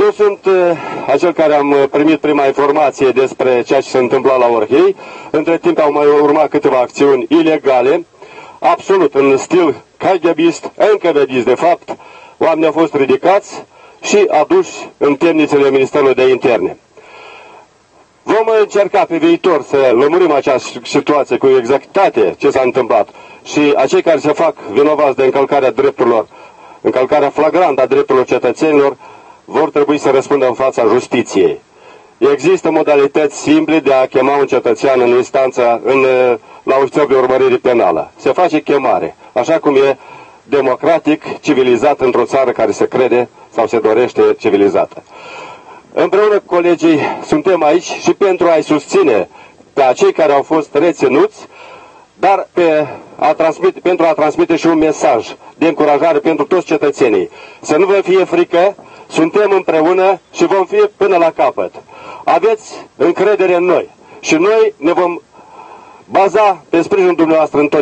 Eu sunt uh, acel care am uh, primit prima informație despre ceea ce se întâmpla la Orhei. Între timp au mai urmat câteva acțiuni ilegale, absolut în stil KGBist, NKVDist de fapt. Oamenii au fost ridicați și aduși în temnițele Ministerului de Interne. Vom încerca pe viitor să lămurim această situație cu exactitate ce s-a întâmplat și acei care se fac vinovați de încălcarea drepturilor, încălcarea flagrantă a drepturilor cetățenilor, vor trebui să răspundă în fața justiției. Există modalități simple de a chema un cetățean în instanță, în, la ofițer de urmărire penală. Se face chemare, așa cum e democratic, civilizat într-o țară care se crede sau se dorește civilizată. Împreună cu colegii suntem aici și pentru a-i susține pe acei care au fost reținuți, dar pe a transmite, pentru a transmite și un mesaj de încurajare pentru toți cetățenii. Să nu vă fie frică, suntem împreună și vom fi până la capăt. Aveți încredere în noi și noi ne vom baza pe sprijinul dumneavoastră în tot